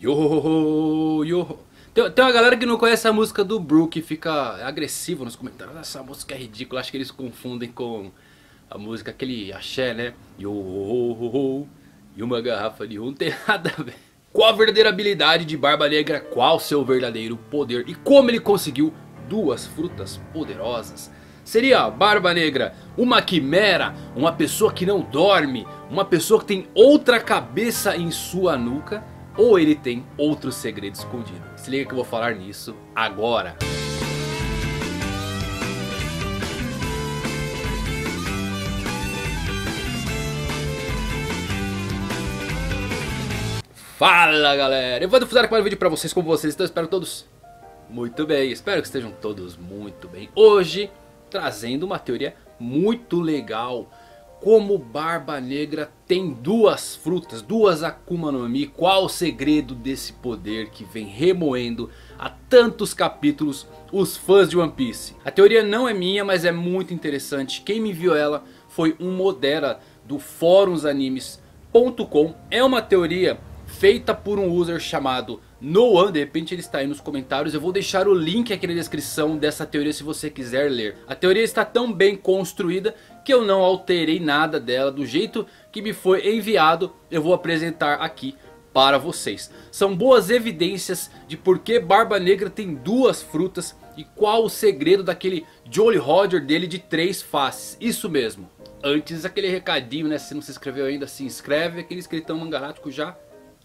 Yo, yo. Tem, tem uma galera que não conhece a música do Brook e fica agressivo nos comentários. Essa música é ridícula, acho que eles confundem com a música, aquele axé, né? Yo, ho, ho, ho, e uma garrafa de rum, tem nada a ver. Qual a verdadeira habilidade de Barba Negra? Qual seu verdadeiro poder? E como ele conseguiu duas frutas poderosas? Seria Barba Negra uma quimera? Uma pessoa que não dorme? Uma pessoa que tem outra cabeça em sua nuca? Ou ele tem outro segredo escondido? Se liga que eu vou falar nisso agora. Fala galera, eu vou fazer aqui um vídeo pra vocês, como vocês estão, espero todos muito bem, espero que estejam todos muito bem Hoje, trazendo uma teoria muito legal como Barba Negra tem duas frutas, duas Akuma no Mi. Qual o segredo desse poder que vem remoendo há tantos capítulos os fãs de One Piece? A teoria não é minha, mas é muito interessante. Quem me enviou ela foi um modera do fórumsanimes.com. É uma teoria feita por um user chamado Noan, de repente ele está aí nos comentários. Eu vou deixar o link aqui na descrição dessa teoria se você quiser ler. A teoria está tão bem construída que eu não alterei nada dela. Do jeito que me foi enviado eu vou apresentar aqui para vocês. São boas evidências de por que Barba Negra tem duas frutas e qual o segredo daquele Jolly Roger dele de três faces. Isso mesmo. Antes aquele recadinho né, se não se inscreveu ainda se inscreve. Aquele escritão mangarático já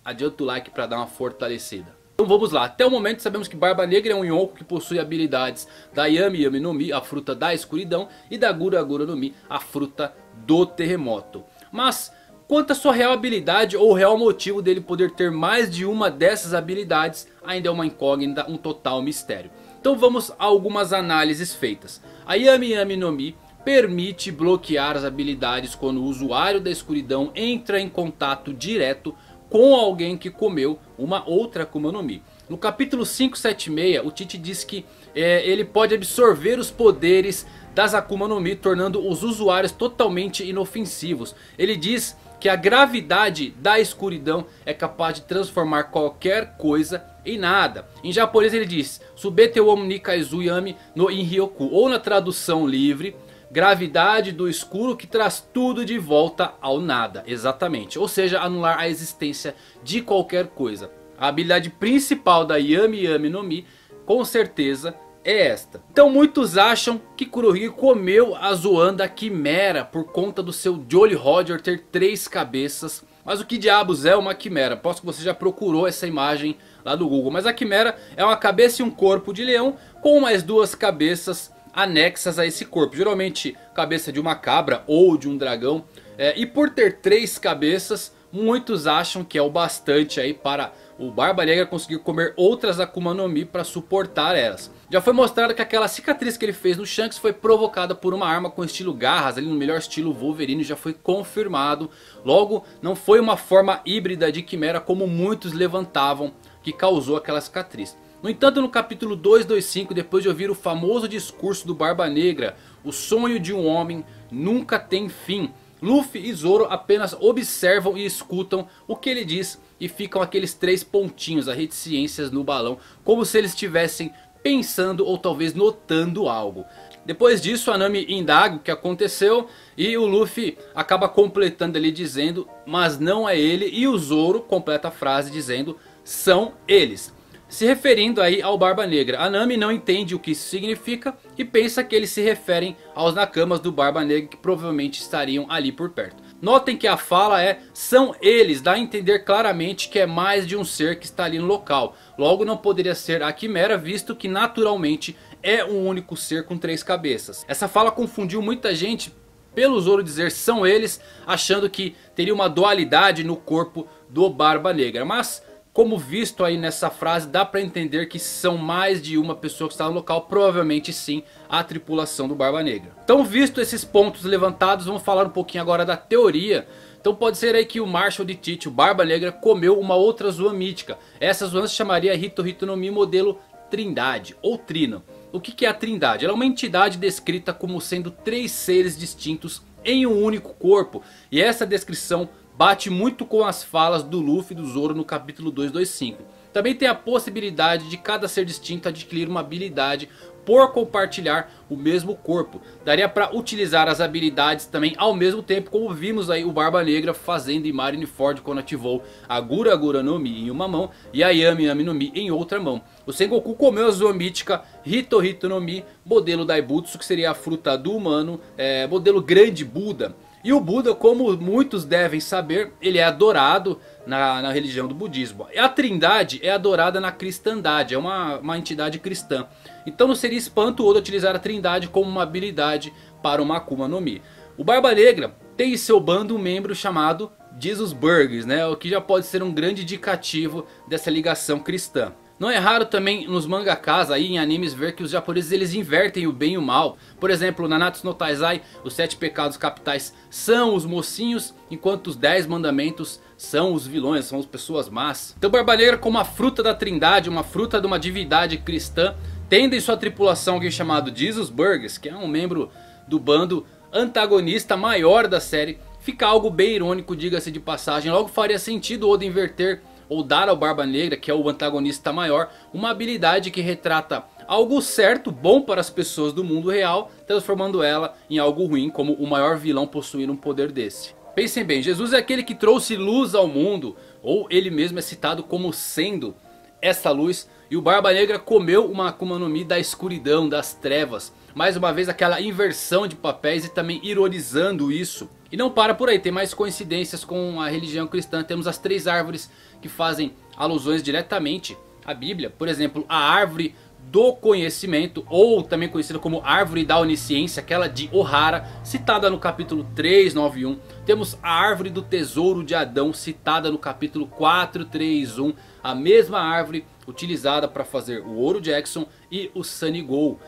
adianta o like para dar uma fortalecida. Então vamos lá, até o momento sabemos que Barba Negra é um Yonko que possui habilidades da Yami Yami no Mi, a fruta da escuridão, e da Gura Gura no Mi, a fruta do terremoto. Mas quanto à sua real habilidade ou real motivo dele poder ter mais de uma dessas habilidades, ainda é uma incógnita, um total mistério. Então vamos a algumas análises feitas. A Yami Yami no Mi permite bloquear as habilidades quando o usuário da escuridão entra em contato direto com alguém que comeu uma outra Akuma no Mi. No capítulo 576 o Tite diz que é, ele pode absorver os poderes das Akuma no Mi tornando os usuários totalmente inofensivos. Ele diz que a gravidade da escuridão é capaz de transformar qualquer coisa em nada. Em japonês ele diz Subete wo ni kaizuyami no inryoku ou na tradução livre gravidade do escuro que traz tudo de volta ao nada, exatamente. Ou seja, anular a existência de qualquer coisa. A habilidade principal da Yami Yami no Mi, com certeza, é esta. Então muitos acham que Kurohige comeu a Zoanda Quimera por conta do seu Jolly Roger ter três cabeças. Mas o que diabos é uma quimera? Posso que você já procurou essa imagem lá do Google. Mas a quimera é uma cabeça e um corpo de leão com mais duas cabeças anexas a esse corpo. Geralmente cabeça de uma cabra ou de um dragão. É, e por ter três cabeças, muitos acham que é o bastante aí para o Barba Negra conseguir comer outras Akuma no Mi para suportar elas. Já foi mostrado que aquela cicatriz que ele fez no Shanks foi provocada por uma arma com estilo garras, ali no melhor estilo Wolverine, já foi confirmado. Logo, não foi uma forma híbrida de Quimera como muitos levantavam que causou aquela cicatriz. No entanto no capítulo 225 depois de ouvir o famoso discurso do Barba Negra. O sonho de um homem nunca tem fim. Luffy e Zoro apenas observam e escutam o que ele diz. E ficam aqueles três pontinhos, as reticências no balão. Como se eles estivessem pensando ou talvez notando algo. Depois disso a Nami indaga o que aconteceu e o Luffy acaba completando ali dizendo mas não é ele e o Zoro completa a frase dizendo são eles. Se referindo aí ao Barba Negra, a Nami não entende o que isso significa e pensa que eles se referem aos Nakamas do Barba Negra que provavelmente estariam ali por perto. Notem que a fala é são eles, dá a entender claramente que é mais de um ser que está ali no local. Logo não poderia ser a Quimera visto que naturalmente é um único ser com três cabeças. Essa fala confundiu muita gente pelo Zoro dizer são eles, achando que teria uma dualidade no corpo do Barba Negra. Mas como visto aí nessa frase, dá para entender que são mais de uma pessoa que está no local, provavelmente sim a tripulação do Barba Negra. Então visto esses pontos levantados, vamos falar um pouquinho agora da teoria. Então pode ser aí que o Marshall de Tite, o Barba Negra, comeu uma outra Zoan mítica. Essa Zoan se chamaria Hito Hito no Mi modelo Trindade ou Trino. O que é a Trindade? Ela é uma entidade descrita como sendo três seres distintos em um único corpo. E essa descrição bate muito com as falas do Luffy e do Zoro no capítulo 225. Também tem a possibilidade de cada ser distinto adquirir uma habilidade por compartilhar o mesmo corpo. Daria para utilizar as habilidades também ao mesmo tempo, como vimos aí o Barba Negra fazendo em Marineford quando ativou a Gura Gura no Mi em uma mão e a Yami Yami no Mi em outra mão. O Sengoku comeu a Zoa Mítica Hito Hito no Mi, modelo Daibutsu, que seria a fruta do humano, é, modelo Grande Buda. E o Buda, como muitos devem saber, ele é adorado na, na religião do budismo. A trindade é adorada na cristandade, é uma, uma entidade cristã. Então não seria espanto Oda utilizar a trindade como uma habilidade para uma Akuma no Mi. O Barba Negra tem em seu bando um membro chamado Jesus Burgers, né? o que já pode ser um grande indicativo dessa ligação cristã. Não é raro também nos mangakas aí em animes ver que os japoneses eles invertem o bem e o mal. Por exemplo, na Natsu no Taizai, os sete pecados capitais são os mocinhos, enquanto os dez mandamentos são os vilões, são as pessoas más. Então Barba Negra como a fruta da trindade, uma fruta de uma divindade cristã, tendo em sua tripulação alguém chamado Jesus Burgers, que é um membro do bando antagonista maior da série. Fica algo bem irônico, diga-se de passagem. Logo faria sentido Oda inverter ou dar ao Barba Negra, que é o antagonista maior, uma habilidade que retrata algo certo, bom para as pessoas do mundo real, transformando ela em algo ruim, como o maior vilão possuir um poder desse. Pensem bem, Jesus é aquele que trouxe luz ao mundo, ou ele mesmo é citado como sendo essa luz. E o Barba Negra comeu uma Akuma no Mi da escuridão, das trevas. Mais uma vez aquela inversão de papéis e também ironizando isso. E não para por aí, tem mais coincidências com a religião cristã. Temos as três árvores que fazem alusões diretamente à Bíblia. Por exemplo, a árvore do conhecimento, ou também conhecida como árvore da onisciência, aquela de Ohara, citada no capítulo 391. Temos a árvore do tesouro de Adão, citada no capítulo 431, a mesma árvore utilizada para fazer o Ouro Jackson e o Sunny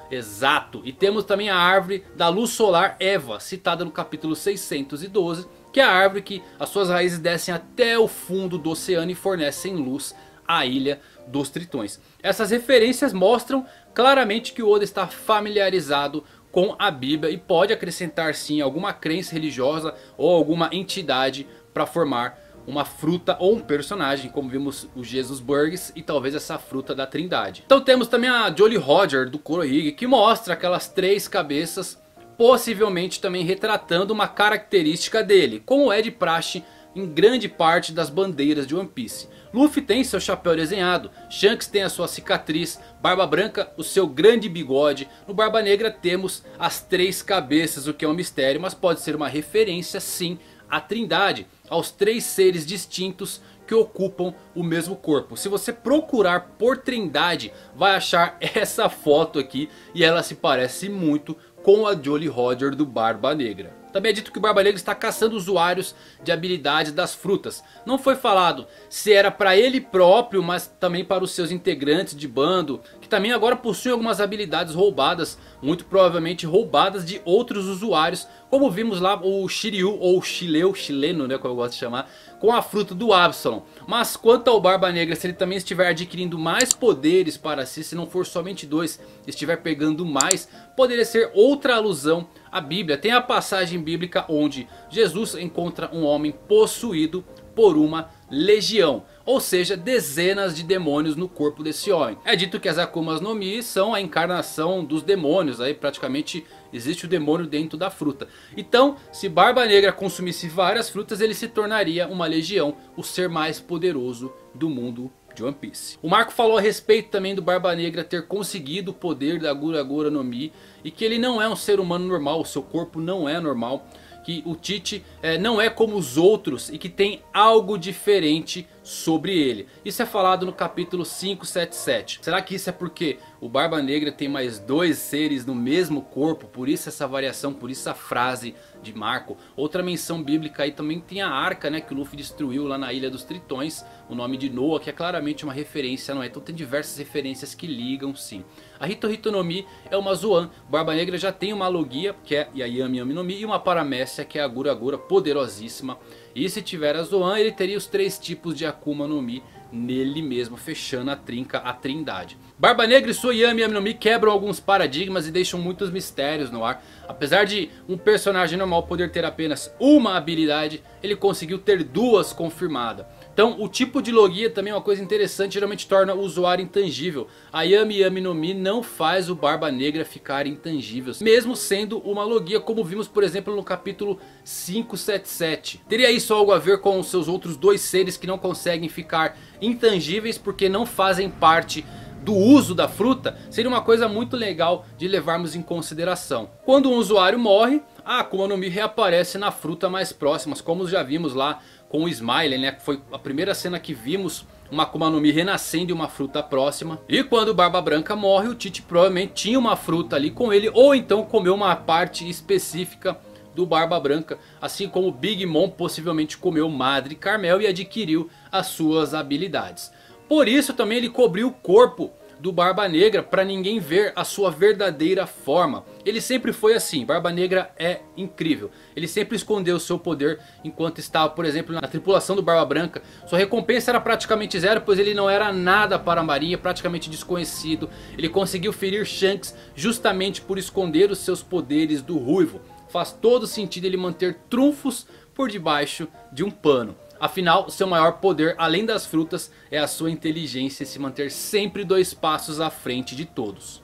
exato. E temos também a árvore da luz solar Eva, citada no capítulo 612, que é a árvore que as suas raízes descem até o fundo do oceano e fornecem luz à ilha dos tritões. Essas referências mostram claramente que o Oda está familiarizado com a Bíblia e pode acrescentar sim alguma crença religiosa ou alguma entidade para formar uma fruta ou um personagem, como vimos o Jesus Burgs e talvez essa fruta da trindade. Então temos também a Jolly Roger do Kurohige que mostra aquelas três cabeças, possivelmente também retratando uma característica dele, como é de praxe em grande parte das bandeiras de One Piece. Luffy tem seu chapéu desenhado, Shanks tem a sua cicatriz, Barba Branca o seu grande bigode, no Barba Negra temos as três cabeças, o que é um mistério, mas pode ser uma referência sim à trindade, aos três seres distintos que ocupam o mesmo corpo. Se você procurar por trindade, vai achar essa foto aqui e ela se parece muito com a Jolly Roger do Barba Negra. Também é dito que o Barba Negra está caçando usuários de habilidades das frutas. Não foi falado se era para ele próprio, mas também para os seus integrantes de bando. Que também agora possuem algumas habilidades roubadas. Muito provavelmente roubadas de outros usuários. Como vimos lá o Shiryu ou Shileu, chileno né, como eu gosto de chamar. Com a fruta do Absalom. Mas quanto ao Barba Negra, se ele também estiver adquirindo mais poderes para si. Se não for somente dois, estiver pegando mais. Poderia ser outra alusão a Bíblia tem a passagem bíblica onde Jesus encontra um homem possuído por uma legião. Ou seja, dezenas de demônios no corpo desse homem. É dito que as Akumas no Mi são a encarnação dos demônios. Aí praticamente existe o demônio dentro da fruta. Então, se Barba Negra consumisse várias frutas, ele se tornaria uma legião. O ser mais poderoso do mundo de One Piece. O Marco falou a respeito também do Barba Negra ter conseguido o poder da Gura Gura no Mi. E que ele não é um ser humano normal, o seu corpo não é normal que o Tite é, não é como os outros e que tem algo diferente sobre ele. Isso é falado no capítulo 577. Será que isso é porque o Barba Negra tem mais dois seres no mesmo corpo? Por isso essa variação, por isso a frase de Marco. Outra menção bíblica aí também tem a arca né, que o Luffy destruiu lá na Ilha dos Tritões. O nome de Noah que é claramente uma referência, não é? Então tem diversas referências que ligam sim. A Hito Hito no Mi é uma Zoan. Barba Negra já tem uma Logia que é a Yami Yami no Mi e uma Paramécia que é a Gura Gura poderosíssima. E se tiver a Zoan ele teria os três tipos de Akuma no Mi nele mesmo, fechando a trinca, a trindade. Barba Negra e sua Yami Yami no Mi quebram alguns paradigmas e deixam muitos mistérios no ar. Apesar de um personagem normal poder ter apenas uma habilidade, ele conseguiu ter duas confirmadas. Então o tipo de logia também é uma coisa interessante, geralmente torna o usuário intangível. A Yami Yami no Mi não faz o Barba Negra ficar intangível, mesmo sendo uma logia como vimos por exemplo no capítulo 577. Teria isso algo a ver com os seus outros dois seres que não conseguem ficar intangíveis porque não fazem parte do uso da fruta seria uma coisa muito legal de levarmos em consideração. Quando um usuário morre, a Akuma no Mi reaparece na fruta mais próximas, como já vimos lá com o Smiley, né? Foi a primeira cena que vimos uma Akuma no Mi renascendo em uma fruta próxima. E quando o Barba Branca morre, o Tite provavelmente tinha uma fruta ali com ele. Ou então comeu uma parte específica do Barba Branca. Assim como Big Mom possivelmente comeu Madre Carmel e adquiriu as suas habilidades. Por isso também ele cobriu o corpo do Barba Negra para ninguém ver a sua verdadeira forma. Ele sempre foi assim, Barba Negra é incrível. Ele sempre escondeu seu poder enquanto estava, por exemplo, na tripulação do Barba Branca. Sua recompensa era praticamente zero, pois ele não era nada para a marinha, praticamente desconhecido. Ele conseguiu ferir Shanks justamente por esconder os seus poderes do Ruivo. Faz todo sentido ele manter trunfos por debaixo de um pano. Afinal, seu maior poder, além das frutas, é a sua inteligência e se manter sempre dois passos à frente de todos.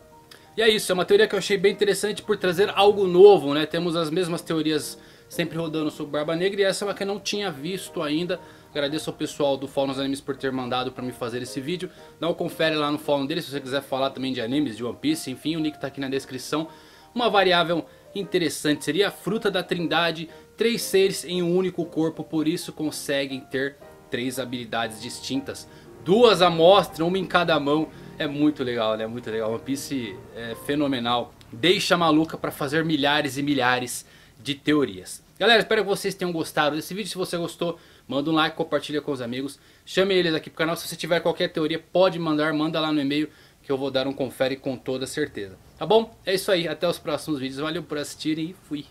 E é isso, é uma teoria que eu achei bem interessante por trazer algo novo, né? Temos as mesmas teorias sempre rodando sobre Barba Negra e essa é uma que eu não tinha visto ainda. Agradeço ao pessoal do Fall nos Animes por ter mandado para me fazer esse vídeo. Dá um confere lá no Fall dele se você quiser falar também de animes, de One Piece, enfim, o link está aqui na descrição. Uma variável interessante seria a fruta da trindade três seres em um único corpo, por isso conseguem ter três habilidades distintas. Duas amostras, uma em cada mão. É muito legal, né? Muito legal. One Piece é fenomenal. Deixa maluca para fazer milhares e milhares de teorias. Galera, espero que vocês tenham gostado desse vídeo. Se você gostou, manda um like, compartilha com os amigos. Chame eles aqui pro canal. Se você tiver qualquer teoria, pode mandar. Manda lá no e-mail que eu vou dar um confere com toda certeza. Tá bom? É isso aí. Até os próximos vídeos. Valeu por assistirem e fui.